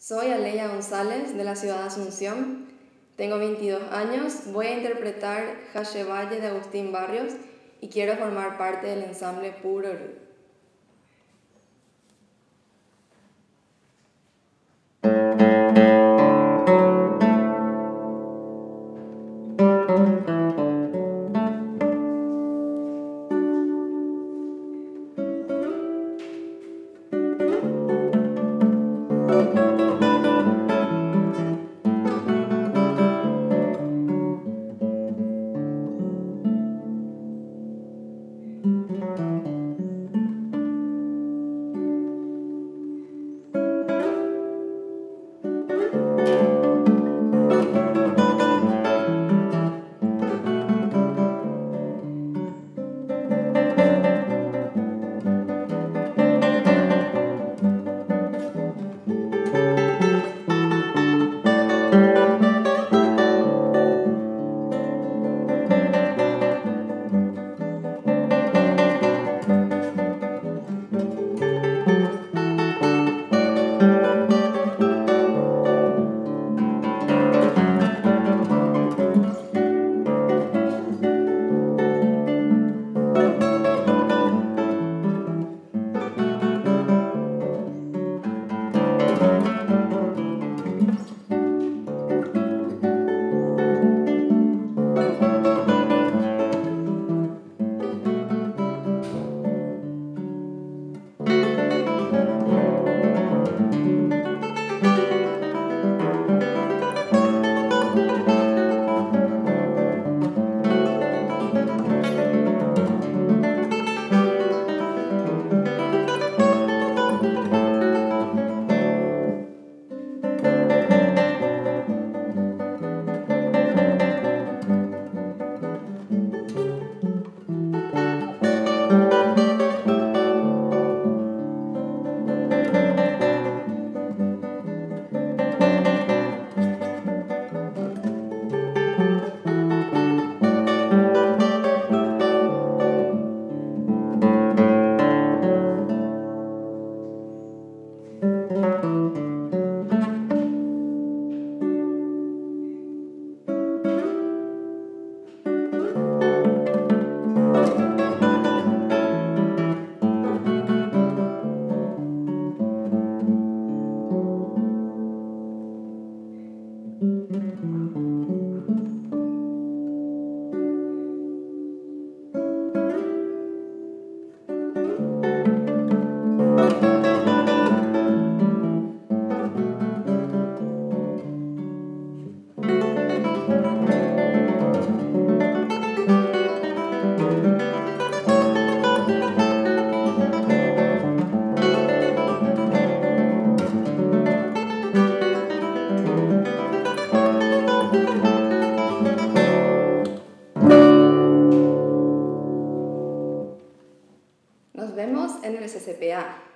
Soy Aleya González de la ciudad de Asunción. Tengo 22 años. Voy a interpretar Valle de Agustín Barrios y quiero formar parte del ensamble Puro en el SCPA.